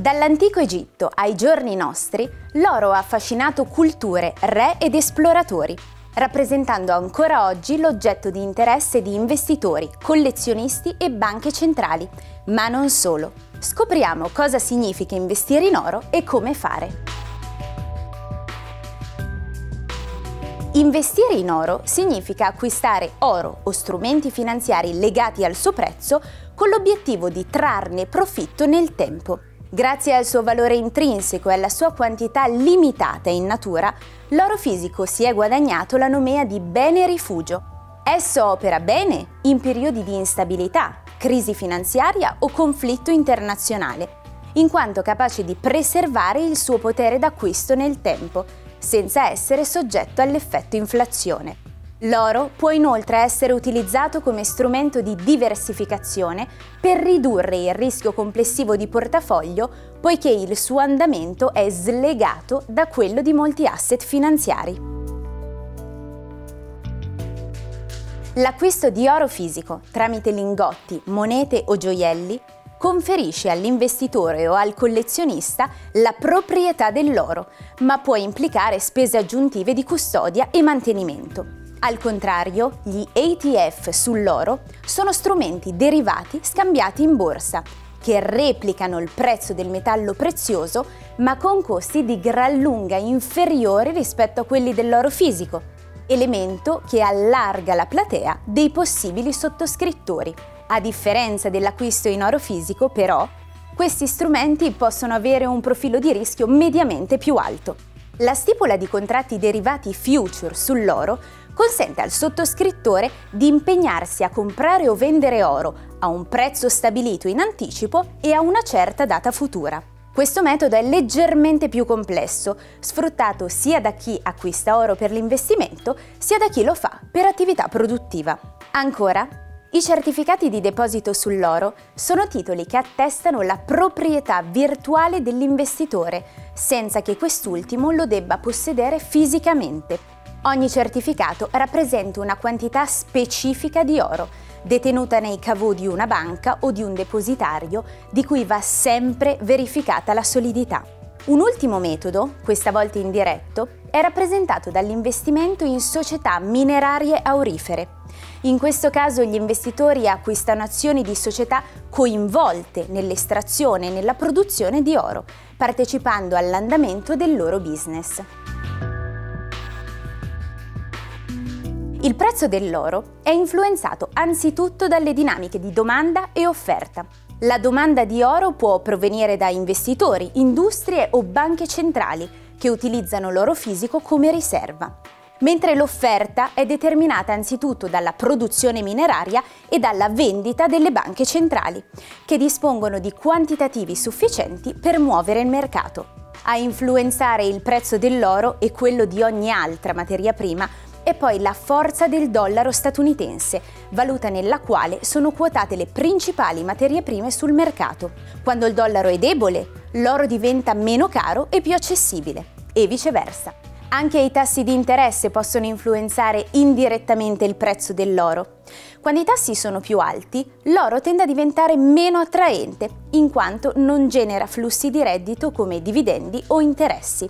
Dall'antico Egitto ai giorni nostri, l'oro ha affascinato culture, re ed esploratori, rappresentando ancora oggi l'oggetto di interesse di investitori, collezionisti e banche centrali. Ma non solo. Scopriamo cosa significa investire in oro e come fare. Investire in oro significa acquistare oro o strumenti finanziari legati al suo prezzo con l'obiettivo di trarne profitto nel tempo. Grazie al suo valore intrinseco e alla sua quantità limitata in natura, l'oro fisico si è guadagnato la nomea di bene rifugio. Esso opera bene in periodi di instabilità, crisi finanziaria o conflitto internazionale, in quanto capace di preservare il suo potere d'acquisto nel tempo, senza essere soggetto all'effetto inflazione. L'oro può inoltre essere utilizzato come strumento di diversificazione per ridurre il rischio complessivo di portafoglio poiché il suo andamento è slegato da quello di molti asset finanziari. L'acquisto di oro fisico tramite lingotti, monete o gioielli conferisce all'investitore o al collezionista la proprietà dell'oro, ma può implicare spese aggiuntive di custodia e mantenimento. Al contrario, gli ETF sull'oro sono strumenti derivati scambiati in borsa, che replicano il prezzo del metallo prezioso, ma con costi di gran lunga inferiori rispetto a quelli dell'oro fisico, elemento che allarga la platea dei possibili sottoscrittori. A differenza dell'acquisto in oro fisico, però, questi strumenti possono avere un profilo di rischio mediamente più alto. La stipula di contratti derivati future sull'oro consente al sottoscrittore di impegnarsi a comprare o vendere oro a un prezzo stabilito in anticipo e a una certa data futura. Questo metodo è leggermente più complesso, sfruttato sia da chi acquista oro per l'investimento, sia da chi lo fa per attività produttiva. Ancora, i certificati di deposito sull'oro sono titoli che attestano la proprietà virtuale dell'investitore, senza che quest'ultimo lo debba possedere fisicamente. Ogni certificato rappresenta una quantità specifica di oro, detenuta nei cavò di una banca o di un depositario, di cui va sempre verificata la solidità. Un ultimo metodo, questa volta indiretto, è rappresentato dall'investimento in società minerarie aurifere. In questo caso gli investitori acquistano azioni di società coinvolte nell'estrazione e nella produzione di oro, partecipando all'andamento del loro business. Il prezzo dell'oro è influenzato anzitutto dalle dinamiche di domanda e offerta. La domanda di oro può provenire da investitori, industrie o banche centrali che utilizzano l'oro fisico come riserva, mentre l'offerta è determinata anzitutto dalla produzione mineraria e dalla vendita delle banche centrali, che dispongono di quantitativi sufficienti per muovere il mercato. A influenzare il prezzo dell'oro e quello di ogni altra materia prima e poi la forza del dollaro statunitense, valuta nella quale sono quotate le principali materie prime sul mercato. Quando il dollaro è debole, l'oro diventa meno caro e più accessibile, e viceversa. Anche i tassi di interesse possono influenzare indirettamente il prezzo dell'oro. Quando i tassi sono più alti, l'oro tende a diventare meno attraente, in quanto non genera flussi di reddito come dividendi o interessi.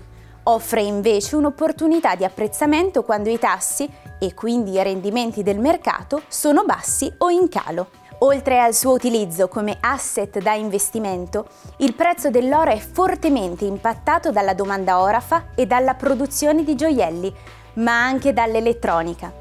Offre invece un'opportunità di apprezzamento quando i tassi, e quindi i rendimenti del mercato, sono bassi o in calo. Oltre al suo utilizzo come asset da investimento, il prezzo dell'oro è fortemente impattato dalla domanda orafa e dalla produzione di gioielli, ma anche dall'elettronica.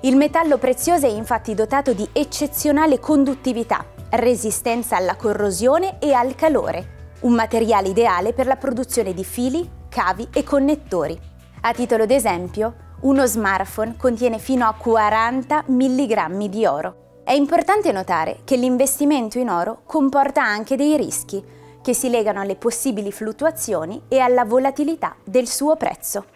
Il metallo prezioso è infatti dotato di eccezionale conduttività, resistenza alla corrosione e al calore, un materiale ideale per la produzione di fili, cavi e connettori. A titolo d'esempio, uno smartphone contiene fino a 40 mg di oro. È importante notare che l'investimento in oro comporta anche dei rischi che si legano alle possibili fluttuazioni e alla volatilità del suo prezzo.